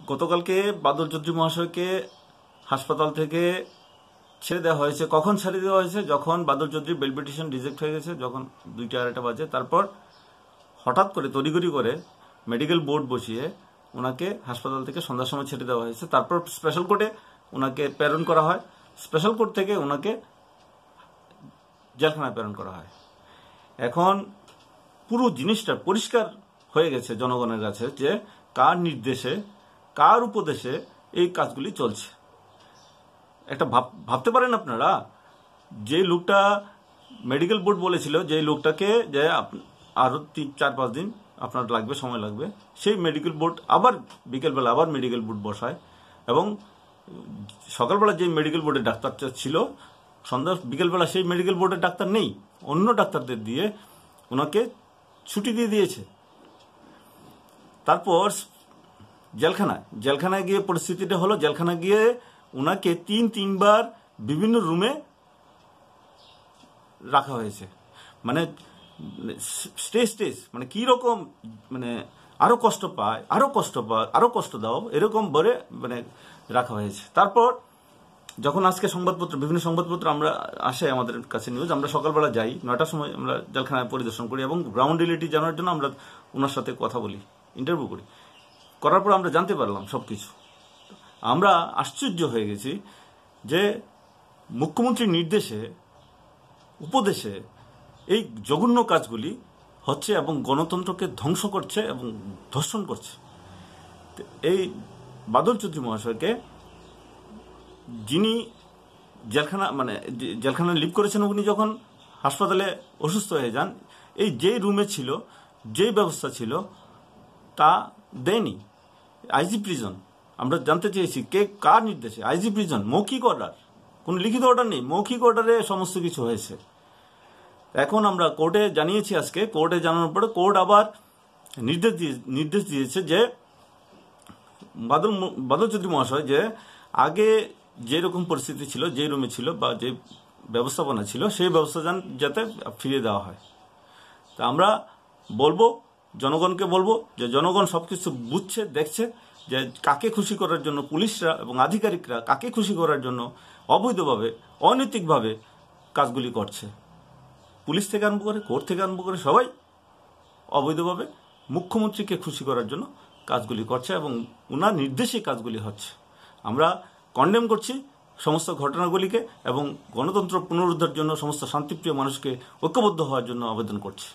গতকালকে বাদল চৌধুরী মহাশয়কে হাসপাতাল থেকে ছেড়ে দেওয়া হয়েছে। কখন ছেড়ে দেওয়া হয়েছে? যখন Badal Chowdhury bail petition reject হয়ে গেছে, যখন দুইটা আড়াইটা বাজে। তারপর হঠাৎ করে তড়িগড়ি করে মেডিকেল বোর্ড বসিয়ে ওনাকে হাসপাতাল থেকে সন্ধ্যার সময় ছেড়ে দেওয়া হয়েছে। তারপর স্পেশাল কোর্টে ওনাকে প্রেরণ করা হয়। স্পেশাল কোর্ট থেকে ওনাকে জেলখানায় প্রেরণ করা হয়। এখন পুরো জিনিসটা পরিষ্কার হয়ে গেছে জনগণের কাছে যে কার নির্দেশে কার উপদেশে এই কাজগুলি চলছে? একটা ভাব- ভাবতে পারেন আপনারা, যে লোকটা মেডিকেল বোর্ড বলেছিল, যে লোকটাকে যে আপ- আরও তিন, চার, পাঁচ দিন আপনার লাগবে, সময় লাগবে, সেই মেডিকেল বোর্ড আবার বিকেলবেলা আবার মেডিকেল বোর্ড বসায় এবং সকালবেলা যে মেডিকেল বোর্ডের ডাক্তারটা ছিল, সন্ধ্যা, বিকেলবেলা সেই মেডিকেল বোর্ডের ডাক্তার নেই, অন্য ডাক্তারদের দিয়ে ওনাকে ছুটি দিয়ে দিয়েছে। তারপর জেলখানায়। জেলখানায় গিয়ে পরিস্থিতিটা হলো, জেলখানায় গিয়ে ওনাকে তিন, তিনবার বিভিন্ন রুমে রাখা হয়েছে। মানে স্টেজ স্টেজ মানে কি রকম মানে আরও কষ্ট পায়, আরও কষ্ট পায়, আরও কষ্ট দাও, এরকম বলে মানে রাখা হয়েছে। তারপর যখন আজকে সংবাদপত্র, বিভিন্ন সংবাদপত্র আমরা আসে আমাদের কাছে নিউজ আমরা সকালবেলা যাই, নয়টার সময় আমরা জেলখানায় পরিদর্শন করি এবং গ্রাউন্ড রিয়েলিটি জানার জন্য আমরা ওনার সাথে কথা বলি ইন্টারভিউ করি। করার পর আমরা জানতে পারলাম সবকিছু। আমরা আশ্চর্য হয়ে গেছি যে মুখ্যমন্ত্রীর নির্দেশে, উপদেশে এই জঘন্য কাজগুলি হচ্ছে এবং গণতন্ত্রকে ধ্বংস করছে এবং ধর্ষণ করছে। এই বাদল চৌধুরী মহাশয়কে যিনি জেলখানা মানে জেলখানায় লিভ করেছেন, উনি যখন হাসপাতালে অসুস্থ হয়ে যান, এই যে রুমে ছিল, যে ব্যবস্থা ছিল, তা দেয়নি। আইজি প্রিজন, আমরা জানতে চেয়েছি কে কার নির্দেশে। আইজি প্রিজন, মৌখিক অর্ডার কোন লিখিত অর্ডার নেই, মৌখিক অর্ডারে সমস্ত কিছু হয়েছে। এখন আমরা কোর্টে জানিয়েছি আজকে, কোর্টে জানানোর পরে কোর্ট আবার নির্দেশ দিয়ে, নির্দেশ দিয়েছে যে, বাদল বাদল চৌধুরী মহাশয় যে, আগে যেরকম পরিস্থিতি ছিল, যে রুমে ছিল বা যে ব্যবস্থাপনা ছিল, সেই ব্যবস্থা যাতে ফিরিয়ে দেওয়া হয়। তা আমরা বলব, জনগণকে বলব যে, জনগণ সব কিছু বুঝছে, দেখছে যে কাকে খুশি করার জন্য পুলিশরা এবং আধিকারিকরা কাকে খুশি করার জন্য অবৈধভাবে, অনৈতিকভাবে কাজগুলি করছে। পুলিশ থেকে আরম্ভ করে, কোর্ট থেকে আরম্ভ করে সবাই অবৈধভাবে মুখ্যমন্ত্রীকে খুশি করার জন্য কাজগুলি করছে এবং ওনার নির্দেশে কাজগুলি হচ্ছে। আমরা কন্ডেম করছি সমস্ত ঘটনাগুলিকে এবং গণতন্ত্র পুনরুদ্ধার জন্য সমস্ত শান্তিপ্রিয় মানুষকে ঐক্যবদ্ধ হওয়ার জন্য আবেদন করছি।